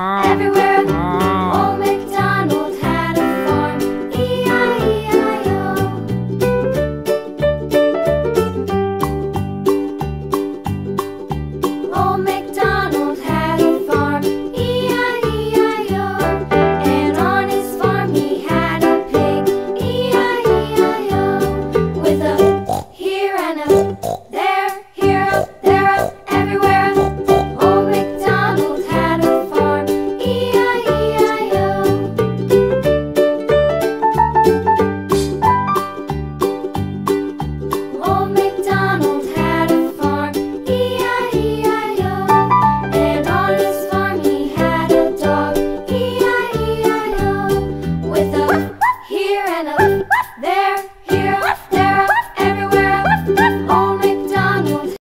everywhere. Old MacDonald had a farm, E-I-E-I-O. Old MacDonald had a farm, E-I-E-I-O. And on his farm he had a pig, E-I-E-I-O. With a here and a